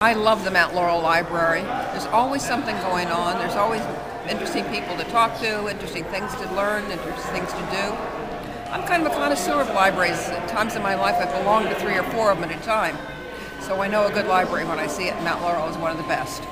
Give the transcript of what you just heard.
I love the Mount Laurel Library. There's always something going on. There's always interesting people to talk to, interesting things to learn, interesting things to do. I'm kind of a connoisseur of libraries. At times in my life, I've belonged to three or four of them at a time. So I know a good library when I see it. Mount Laurel is one of the best.